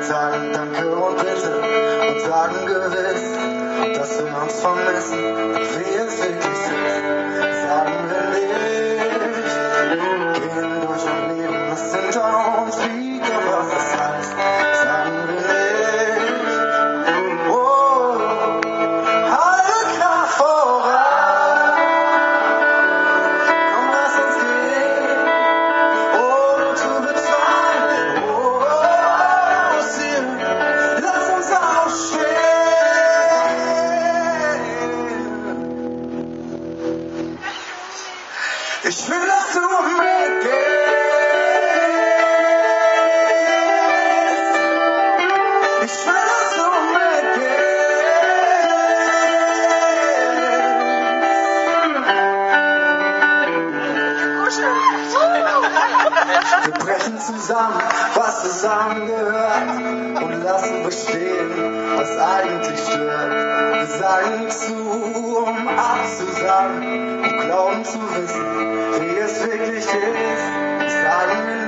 Sagen Danke und Bitte und sagen gewiss, dass wir uns vermissen, wie es wirklich ist. Ich will, dass du mitgehst. Ich will, dass du mitgehst. Wir brechen zusammen, was zusammengehört und lassen bestehen, was eigentlich stört. Wir sagen zu, um abzusagen und glauben zu wissen, wie es wirklich ist. Sagen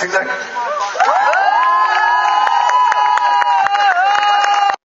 Exactly.